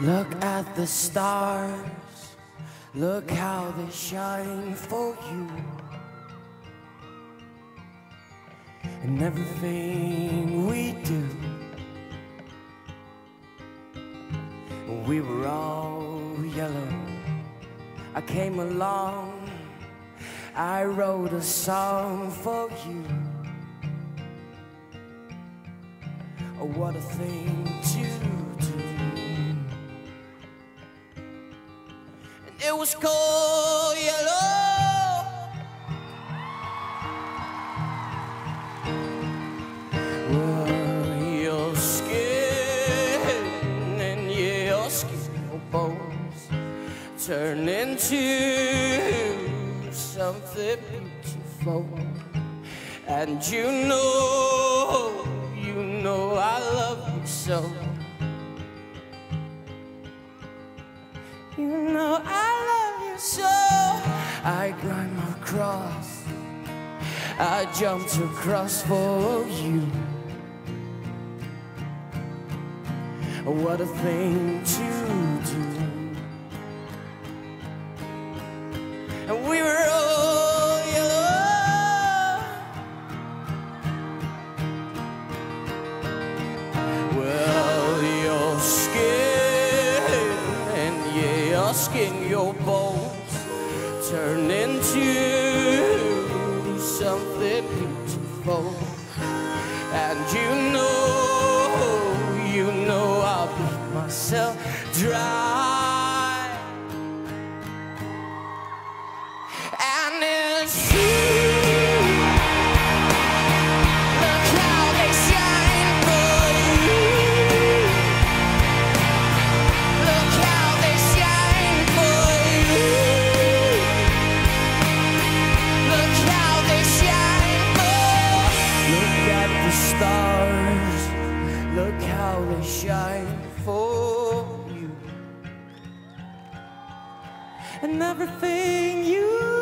Look at the stars, look how they shine for you. And everything we do, we were all yellow. I came along, I wrote a song for you. Oh, what a thing to it was cold yellow. Well, your skin and your skin bones turn into something beautiful. And you know, you know I love you so. You know I so. I grind my cross. I jumped across for you. What a thing to do. And we were all yellow. Well, your skin yeah, your skin, your bones turn into something beautiful. And you know, you know I'll beat myself dry. And it's stars. Look how they shine for you. And everything you